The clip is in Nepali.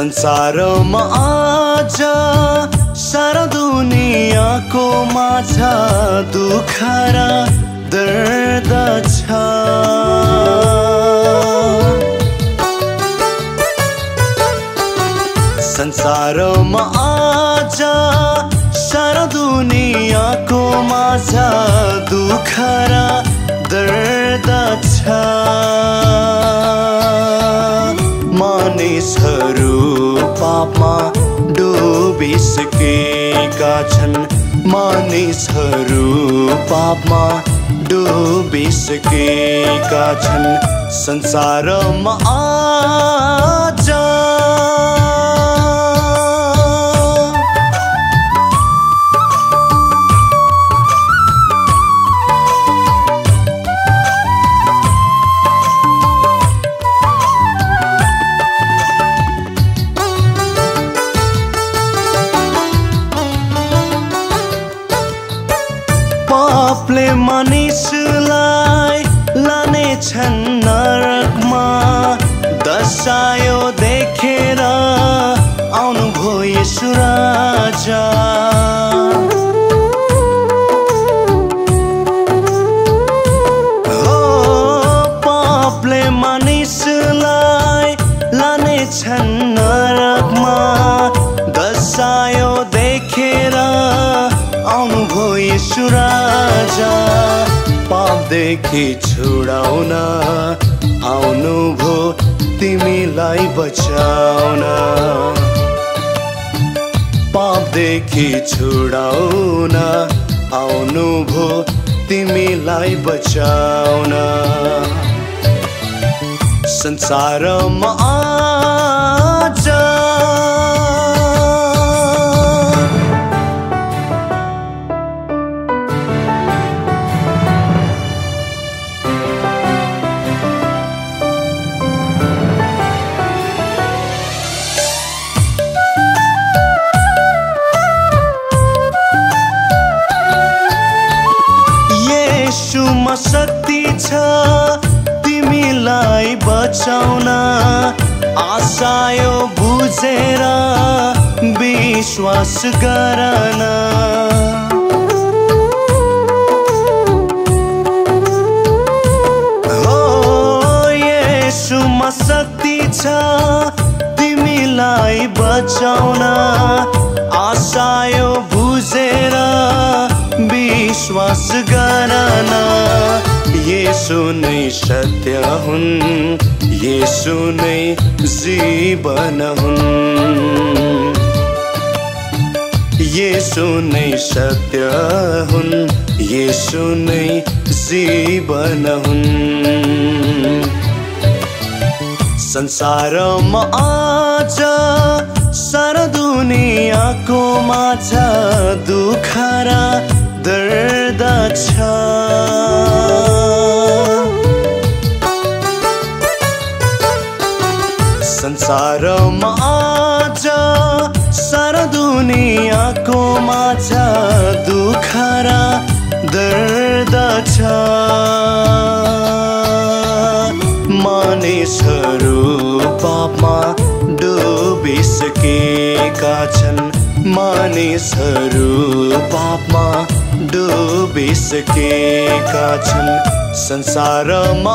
संसारमा आज सारा दुनियाँको माझ दुःख र दर्द छ। संसारमा आज सारा दुनियाँको माझ दुःख र दर्द छ। मानिसहरू पापमा डुबिसकेका छन् मानिसहरू पापमा डुबिसकेका छन् संसारमा आज पापले मानिसलाई लाने छन् नरकमा। दशायो देखेर आउनुभयो यसु राजा। हो पापले मानिसलाई लाने यसु राजा पापदेखि छुडाउन आउनुभयो तिमीलाई बचाउन पापदेखि छुडाउन आउनुभयो तिमीलाई बचाउन संसारमा आज छ तिमीलाई बचाउन आशायो बुझेर विश्वास गरन। हो येशुमा शक्ति छ तिमीलाई बचाउन आशायो बुझेर विश्वास गरन। येसु नै सत्य हुन् येसु नै जीवन हुन्। येसु नै सत्य हुन् येसु नै जीवन हुन्। संसारमा आज सारा दुनियाँको माझ दुःख र दर्द छ। पापमा डुबिसकेका छन्? मानिसहरू पापमा डुबिसकेका छन्? संसारमा